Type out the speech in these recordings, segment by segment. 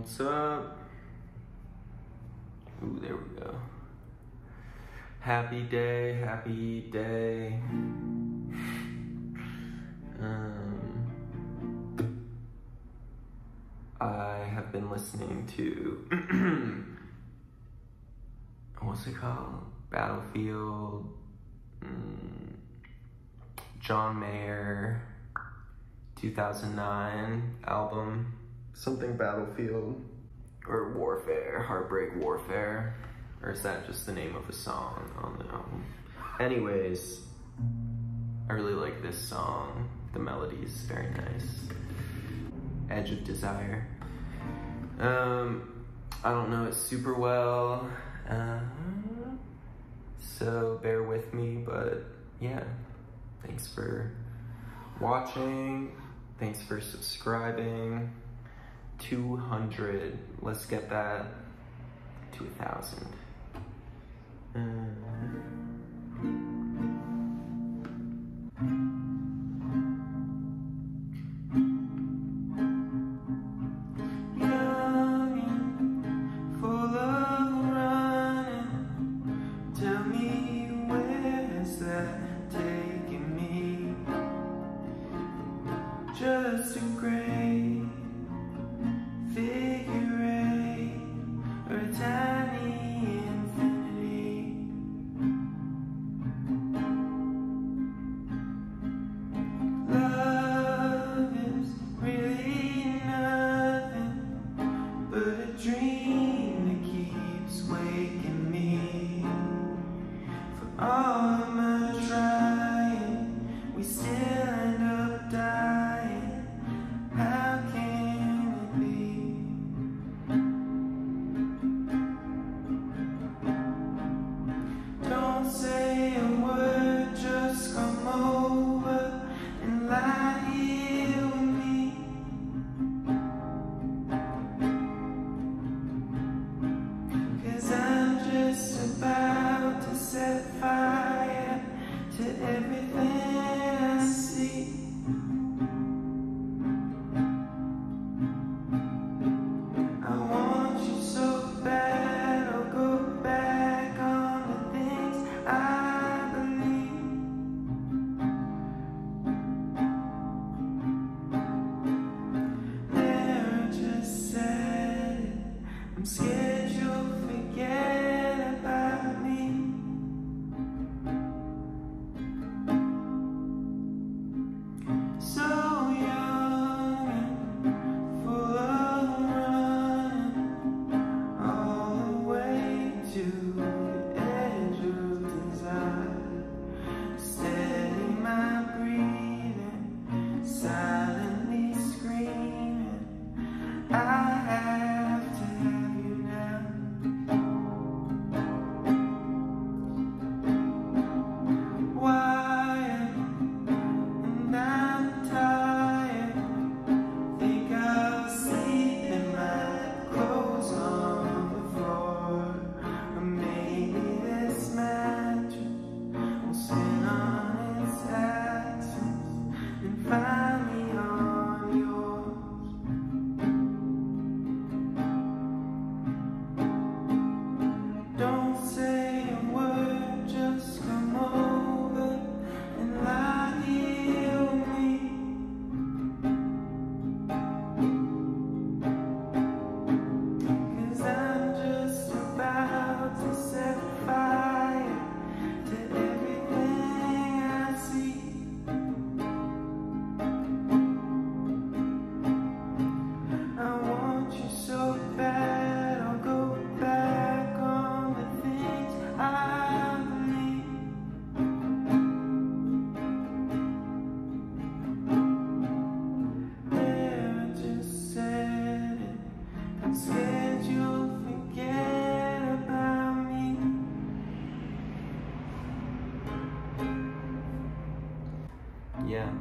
What's up? Ooh, there we go. Happy day, happy day. Um, I have been listening to what's it called? Battlefield. Mm, John Mayer, 2009 album something Battlefield or Warfare, Heartbreak Warfare, or is that just the name of a song on the album? Anyways, I really like this song. The melody is very nice. Edge of Desire. Um, I don't know it super well, uh, so bear with me, but yeah, thanks for watching. Thanks for subscribing. 200. Let's get that to a thousand. Tell me where's that taking me? Just a great just about to set fire to everything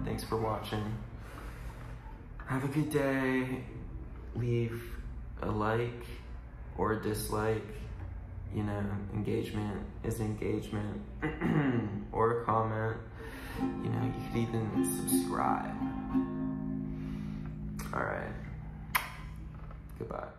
thanks for watching. Have a good day. Leave a like or a dislike. You know, engagement is engagement. or a comment. You know, you could even subscribe. Alright. Goodbye.